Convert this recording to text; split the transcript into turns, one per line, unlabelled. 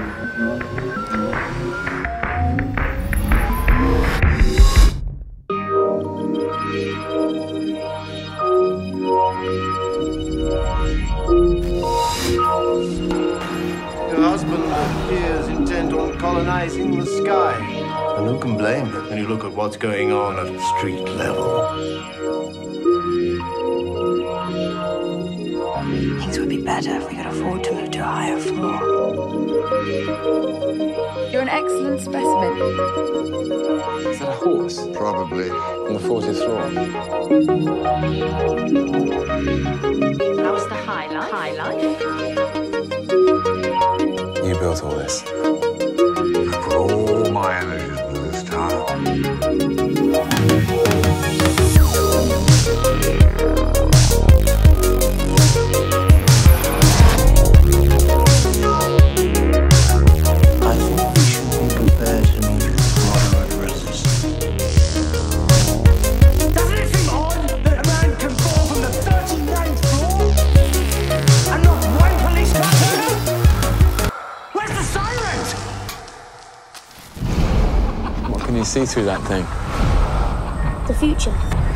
Your husband appears intent on colonizing the sky. And who can blame him when you look at what's going on at street level?
Things would be better if we could afford to move to a higher floor.
You're an excellent specimen.
Is that a horse?
Probably.
On the 40th floor.
That was the high life. High life.
You built all this. Can you see through that thing?
The future.